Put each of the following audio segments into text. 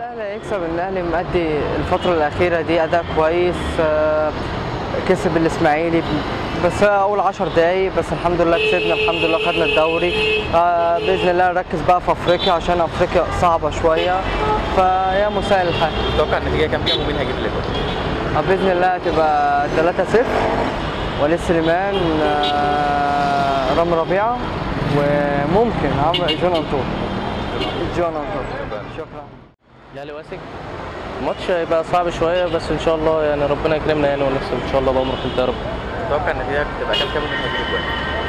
مكسب ان الأهلي. مأدي الفترة الأخيرة دي أداء كويس آه، كسب الإسماعيلي بس أول 10 دقايق بس الحمد لله كسبنا الحمد لله خدنا الدوري. آه، بإذن الله نركز بقى في أفريقيا عشان أفريقيا صعبة شوية. فيا مسهل الحال تتوقع النتيجة كام كام ومين هيجيب الاجوال؟ آه، بإذن الله هتبقى 3-0 وليد سليمان رامي ربيعة وممكن عمرو جون انطور جون انطور شكرا. الاهلي واثق الماتش هيبقى صعب شوية بس إن شاء الله يعني ربنا يكرمنا يعني ونكسب إن شاء الله بامرك انت يا رب. تتوقع النتيجه تبقى كام كام؟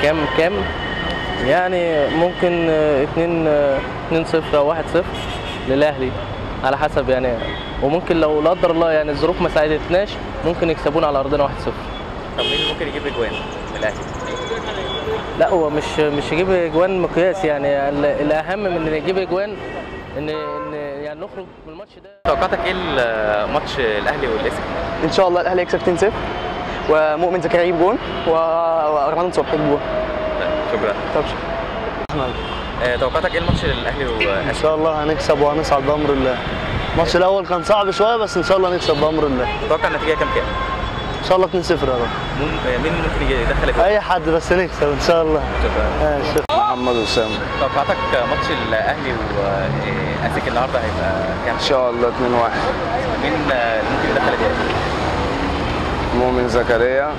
كام كام؟ يعني ممكن 2 2 0 أو 1 0 للأهلي على حسب يعني. وممكن لو لا قدر الله يعني الظروف ما ساعدتناش ممكن يكسبونا على أرضنا 1 0 طب مين ممكن يجيب أجوان الأهلي؟ لا هو مش مش يجيب أجوان مقياس يعني. ال- الأهم من إن يجيب أجوان ان إن يعني نخرج من الماتش ده. توقعاتك إيه الماتش الأهلي والاسك؟ إن شاء الله الأهلي يكسب 2-0 ومؤمن زكريا يجيب جون و- ورمضان صبحي يجيب جون. شكرا. طب آه، توقعاتك إيه الماتش الأهلي إن والاسك؟ شاء الله هنكسب وهنصعد بأمر الله. الماتش الأول كان صعب شوية بس إن شاء الله نكسب بأمر الله. تتوقع النتيجة كام كام؟ إن شاء الله 2-0 يا رب. مين ممكن يجي- يدخل اجوان؟ أي حد بس نكسب إن شاء الله. شكرا. آه، شكرا. محمد وسام توقعاتك ماتش الأهلي واسك النهارده هيبقى كام؟ إن شاء الله 2 1 مين آه، ممكن يدخل اجوان؟ مؤمن زكريا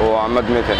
وعماد متعب